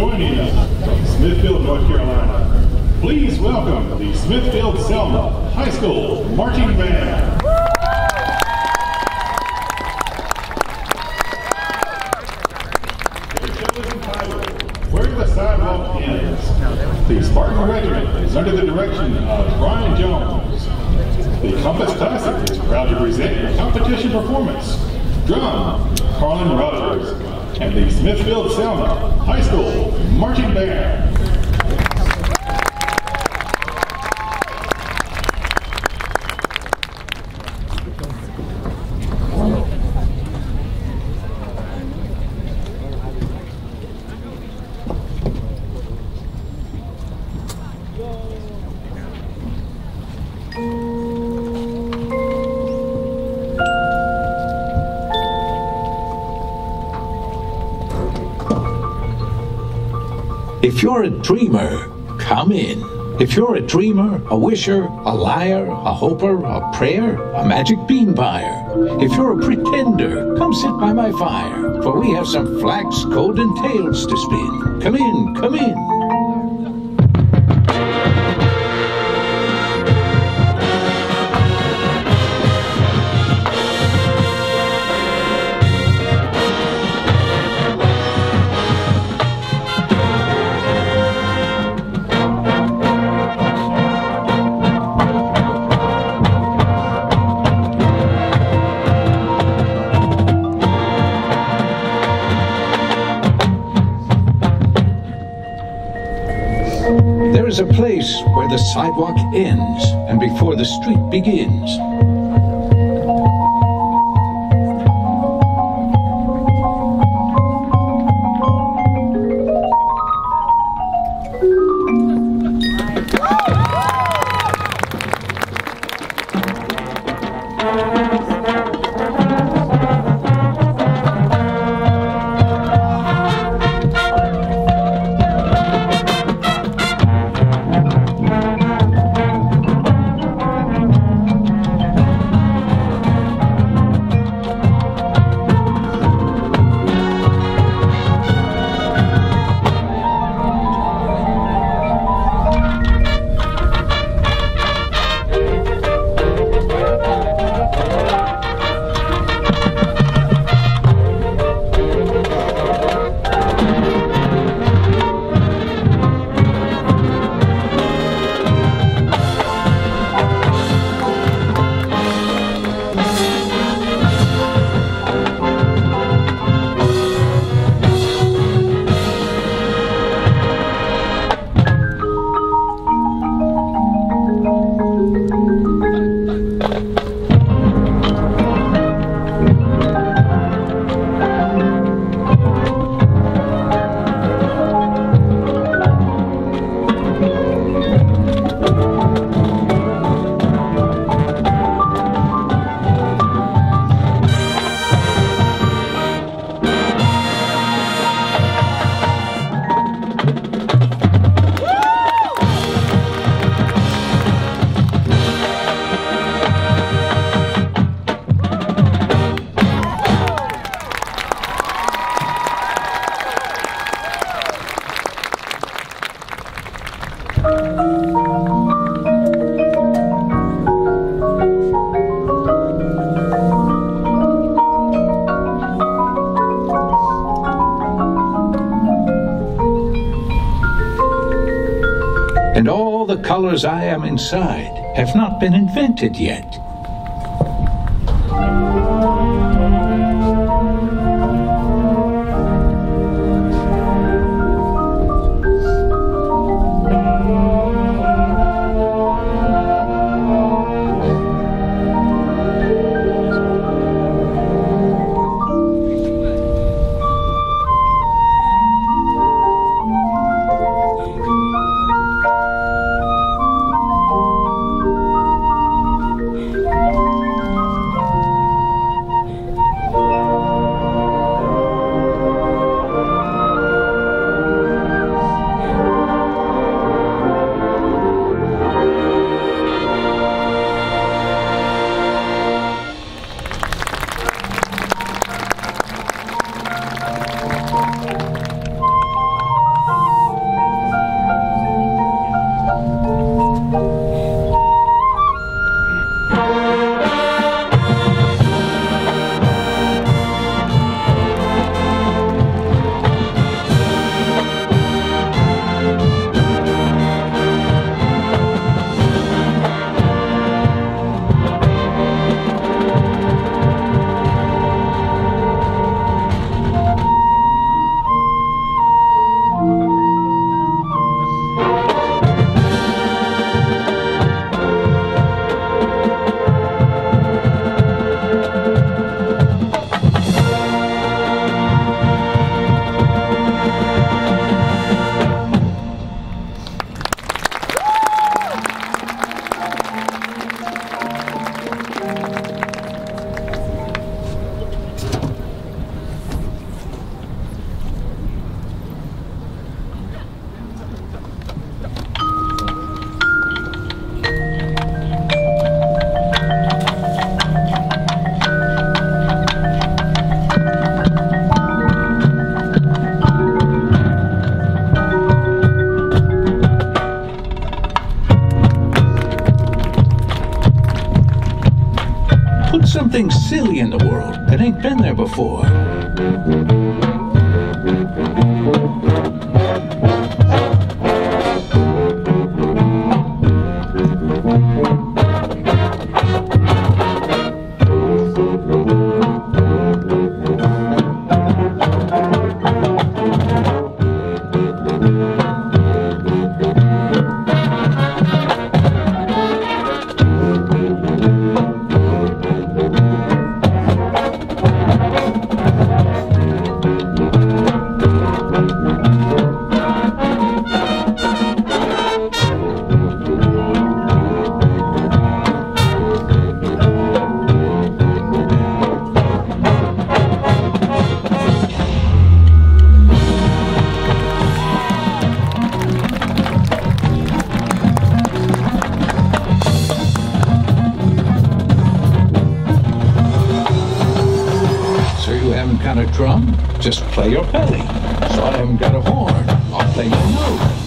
Joining us from Smithfield, North Carolina, please welcome the Smithfield Selma High School Marching Band. The Spartan Regiment is under the direction of Brian Jones. The Compass Classic is proud to present competition performance. Drum, Carlin Rogers, and the Smithfield Selma High School Marching If you're a dreamer, come in. If you're a dreamer, a wisher, a liar, a hoper, a prayer, a magic bean buyer. If you're a pretender, come sit by my fire, for we have some flax, golden tales to spin. Come in, come in. There is a place where the sidewalk ends and before the street begins. And all the colors I am inside have not been invented yet. Something silly in the world that ain't been there before. Got a drum? Just play your belly. So I haven't got a horn. I'll play your note.